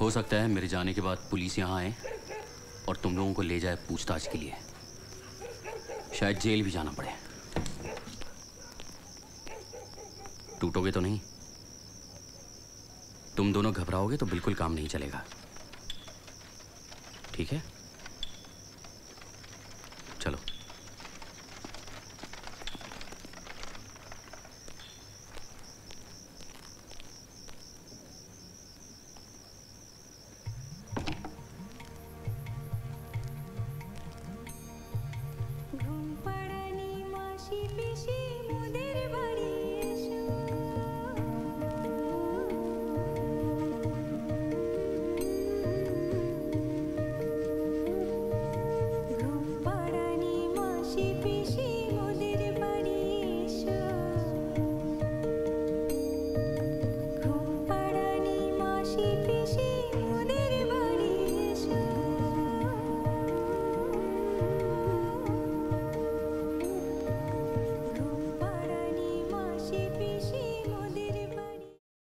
हो सकता है मेरे जाने के बाद पुलिस यहाँ आए और तुम लोगों को ले जाए पूछताछ के लिए। शायद जेल भी जाना पड़े। टूटोगे तो नहीं? तुम दोनों घबराओगे तो बिल्कुल काम नहीं चलेगा। ठीक है? चलो। she be?